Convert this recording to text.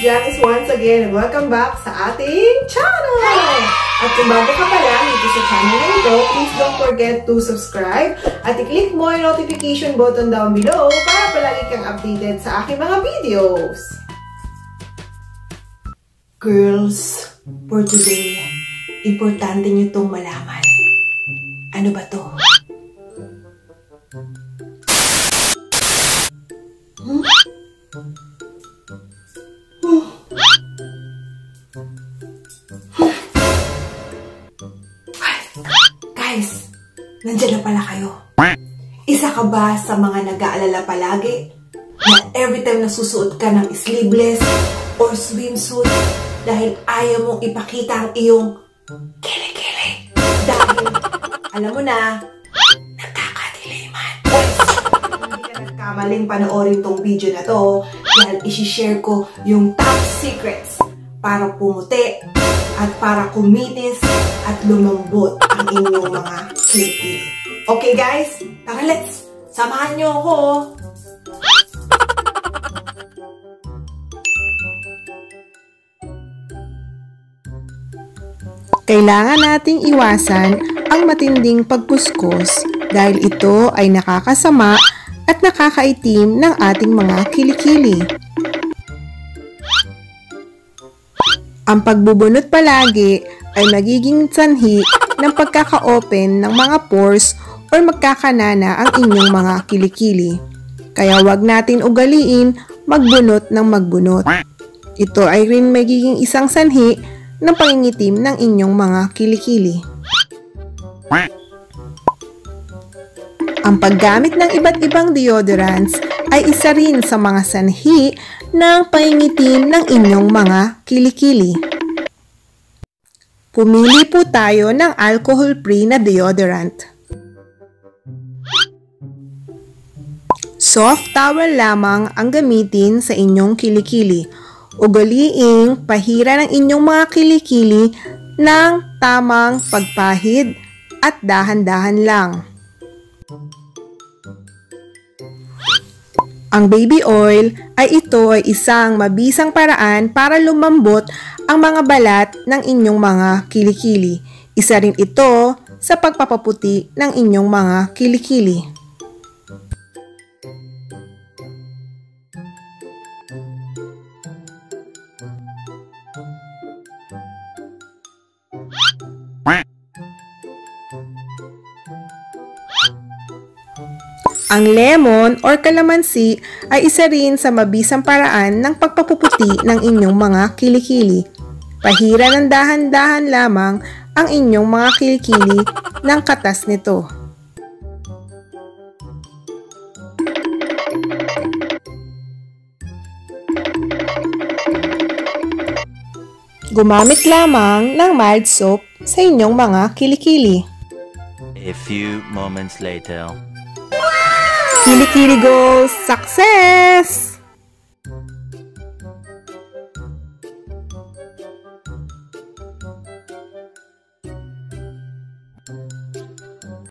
Janice once again welcome back sa ating channel! At kung bago ka pa lang dito sa channel na ito, please don't forget to subscribe at i-click mo yung notification button down below para palagi kang updated sa aking mga videos. Girls, for today, importante nyo itong malaman. Ano ba to? Nandiyan na pala kayo. Isa ka ba sa mga nag-aalala palagi na every time nasusuot ka ng sleeveless or swimsuit dahil ayaw mong ipakita ang iyong kili-kili dahil alam mo na, nakakadiliman. Hindi ka nagkamaling panoorin tong video na to dahil isi-share ko yung top secrets para pumuti at para kumitis at lumambot ang inyong mga kilikili. Okay guys, tara let's! Samahan niyo ako! Kailangan nating iwasan ang matinding pagkuskus dahil ito ay nakakasama at nakakaitim ng ating mga kilikili. Ang pagbubunot palagi ay magiging sanhi ng pagkaka-open ng mga pores or magkakanana ang inyong mga kilikili. Kaya wag natin ugaliin magbunot ng magbunot. Ito ay rin magiging isang sanhi ng pangingitim ng inyong mga kilikili. Ang paggamit ng iba't ibang deodorants ay isa rin sa mga sanhi ng pangingitim ng inyong mga kilikili. Pumili po tayo ng alcohol-free na deodorant. Soft towel lamang ang gamitin sa inyong kilikili. Ugaliing pahira ng inyong mga kilikili ng tamang pagpahid at dahan-dahan lang. Ang baby oil ay ito ay isang mabisang paraan para lumambot ang mga balat ng inyong mga kilikili. Isa rin ito sa pagpapaputi ng inyong mga kilikili. Ang lemon or kalamansi ay isa rin sa mabisang paraan ng pagpapuputi ng inyong mga kilikili. Pahira ng dahan-dahan lamang ang inyong mga kilikili ng katas nito. Gumamit lamang ng mild soap sa inyong mga kilikili. A few moments later. Kilikili goals! Success!